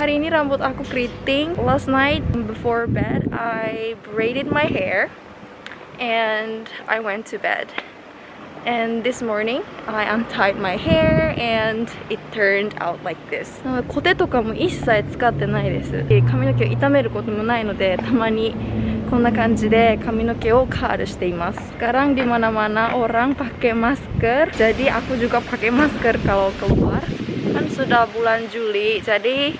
hari ini rambut aku keriting. Last night before bed, I braided my hair and I went to bed. And this morning, I untied my hair and it turned out like this. コテとかも一切使ってないです。髪の毛を傷めることもないので、たまにこんな感じで髪の毛をカールしています。Sekarang di mana-mana orang pakai masker, jadi aku juga pakai masker kalau keluar. Kan sudah bulan Juli, jadi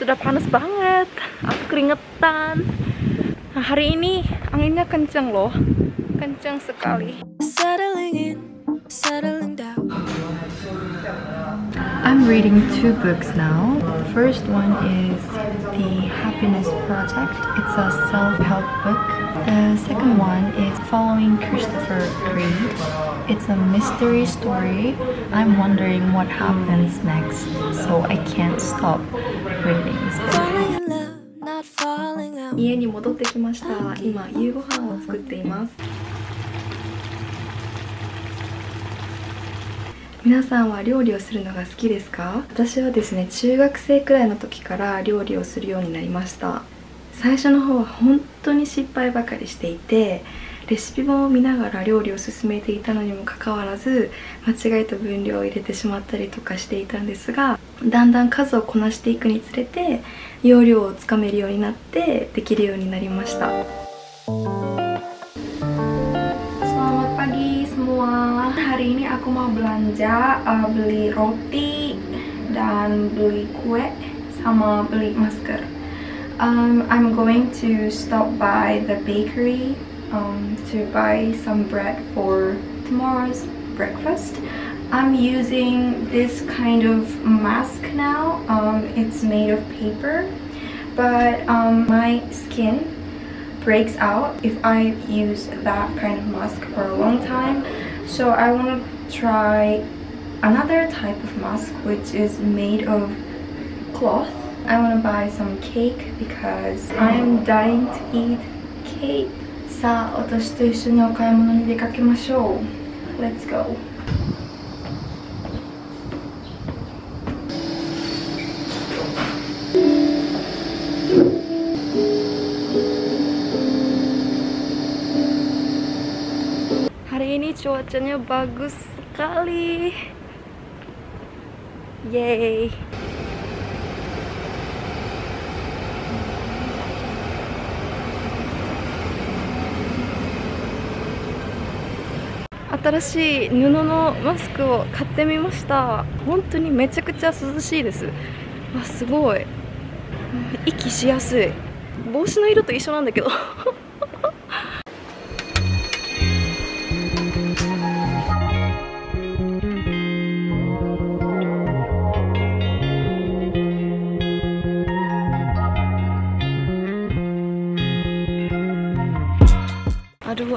sudah panas banget. Aku keringetan. Nah, hari ini anginnya kenceng loh. Kenceng sekali. Settling in, settling down. I'm reading two books now. The first one is The Happiness Project. It's a self-help book. The second one is Following Christopher Reeve. It's a mystery story. I'm wondering what happens next, so I can't stop reading this book. 家に戻ってきました。今夕ご飯を作っています。皆さんは料理をするのが好きですか？私はですね中学生くらいの時から料理をするようになりました最初の方は本当に失敗ばかりしていてレシピ本を見ながら料理を進めていたのにもかかわらず間違えた分量を入れてしまったりとかしていたんですがだんだん数をこなしていくにつれて要領をつかめるようになってできるようになりました Selamat pagi semua. Hari ini aku mau belanja, uh, beli roti dan beli kue sama beli masker. Um, I'm going to stop by the bakery um, to buy some bread for tomorrow's breakfast. I'm using this kind of mask now. Um, it's made of paper, but um, my skin breaks out if I use that kind of mask for a long time. So I want to try another type of mask which is made of cloth. I want to buy some cake because I am dying to eat cake. さあ、私と一緒にお買い物に出かけましょう。Let's go. Cuacanya bagus sekali. Yay. 新しい布のマスクを買ってみました本当にめちゃくちゃ涼しいですわすごい息しやすい帽子の色と一緒なんだけど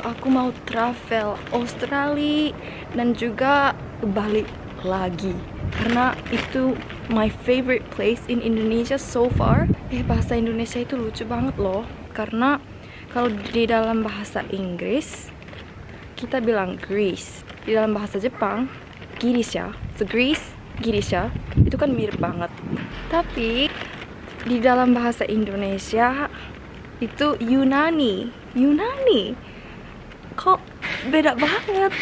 aku mau travel Australia dan juga Bali lagi. Karena itu my favorite place in Indonesia so far. Eh, bahasa Indonesia itu lucu banget loh. Karena kalau di dalam bahasa Inggris kita bilang Greece, di dalam bahasa Jepang Girisha, so Greece, Girisha itu kan mirip banget. Tapi di dalam bahasa Indonesia itu Yunani, Yunani kok beda banget?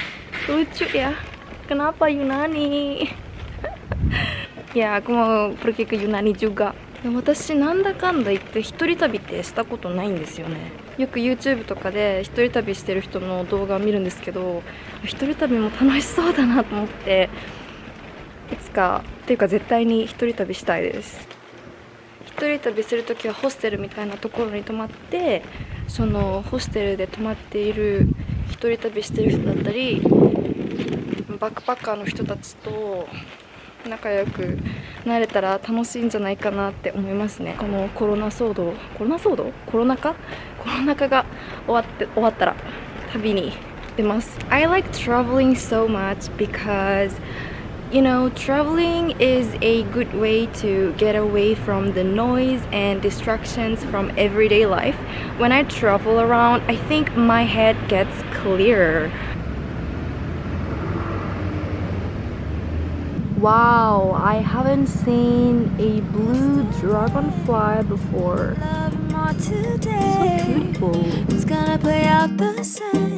Lucu ya. Kenapa Yunani? Ya aku mau pergi ke Yunani juga. 私なんだかんだ言って一人旅ってしたことないんですよね。よく YouTube とかで一人旅してる人の動画を見るんですけど一人旅も楽しそうだなと思って。いつかっていうか絶対に一人旅したいです。一人旅する時はホステルみたいなところに泊まってそのホステルで泊まっている一人旅してる人だったりバックパッカーの人たちと仲良くなれたら楽しいんじゃないかなって思いますね。このコロナ騒動コロナ騒動？コロナ禍コロナ禍が終わって終わったら旅に出ます。I like traveling so much because You know, traveling is a good way to get away from the noise and distractions from everyday life. When I travel around, I think my head gets clearer. Wow, I haven't seen a blue dragonfly before. Love more So beautiful. It's gonna play out the same.